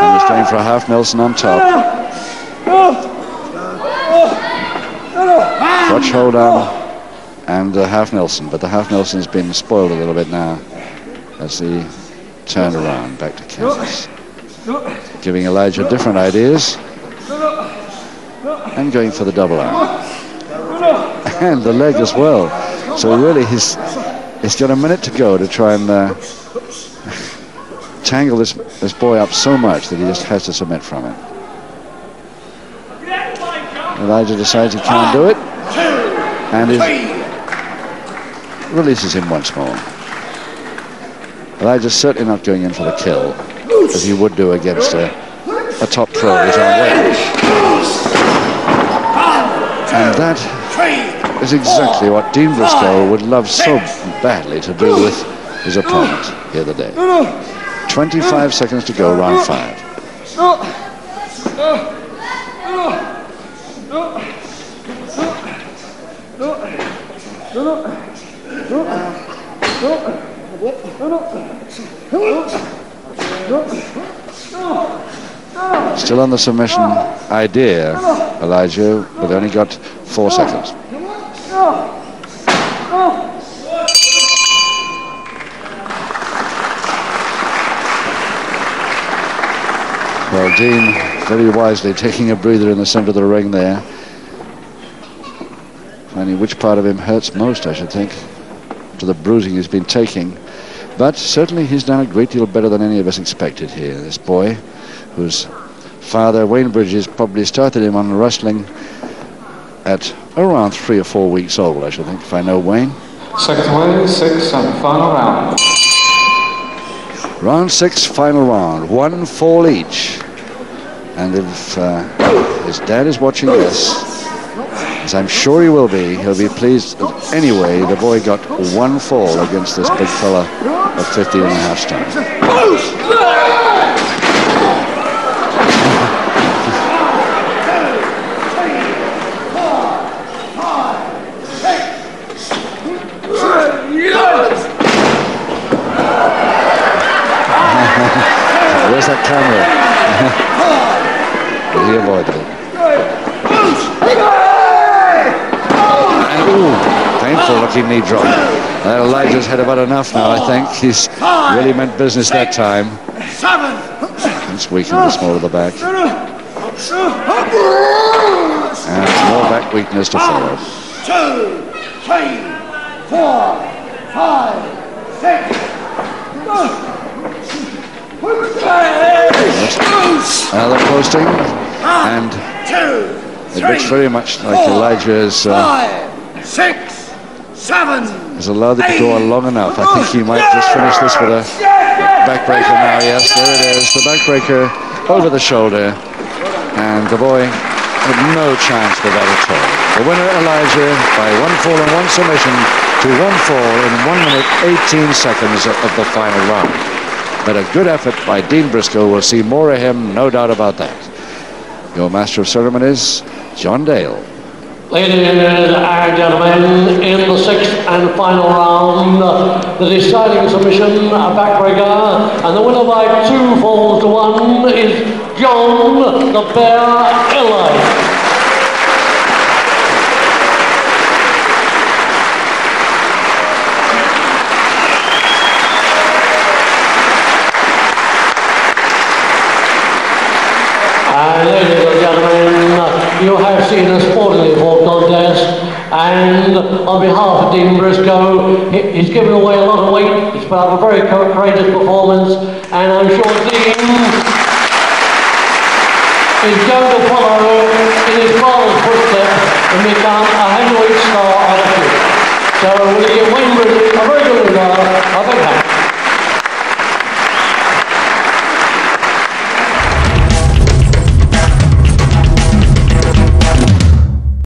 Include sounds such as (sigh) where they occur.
And he's going for a half Nelson on top. Crotch hold on and uh, half Nelson, but the half Nelson's been spoiled a little bit now as he turned around back to Kansas. Giving Elijah different ideas and going for the double arm. (laughs) And the leg as well. So really he's, he's got a minute to go to try and uh, (laughs) tangle this, this boy up so much that he just has to submit from it. Elijah decides he can't do it and is, releases him once more. Elijah's certainly not going in for the kill as he would do against a, a top pro. And that is exactly oh, what Dean Brisco would love so badly to do with his oh. opponent here today. 25 seconds to go, round five. Still on the submission idea, Elijah, but only got four seconds. Well, Dean very wisely taking a breather in the center of the ring there. Finding which part of him hurts most, I should think, to the bruising he's been taking. But certainly he's done a great deal better than any of us expected here. This boy, whose father, Wayne Bridges, probably started him on wrestling at around three or four weeks old, I should think, if I know Wayne. Second away, six, and final round. Round six, final round. One fall each. And if uh, his dad is watching this, as I'm sure he will be, he'll be pleased. Anyway, the boy got one fall against this big fella of 15 and a half stone. Where's that camera? (laughs) he avoided it. And, ooh, painful looking knee drop. Uh, Elijah's had about enough now, I think. He's really meant business that time. He's weakened the small of the back. And more back weakness to follow. two, three, four, five, six. Another posting. And Two, it looks very much like Elijah's uh, five, six, seven. has allowed it to go on long enough. I think he might just finish this with a backbreaker now. Yes, there it is. The backbreaker over the shoulder. And the boy had no chance with that at all. The winner, Elijah, by one fall and one submission to one fall in one minute, 18 seconds of the final round. But a good effort by Dean Brisco. We'll see more of him, no doubt about that. Your master of ceremonies, John Dale. Ladies and gentlemen, in the sixth and final round, the deciding submission, a backbreaker, and the winner by two falls to one is John the Bear Elijah. And ladies and gentlemen, you have seen a sporting event contest, and on behalf of Dean Brisco, he's given away a lot of weight. He's put up a very courageous performance, and I'm sure Dean is going to follow in his father's footsteps and become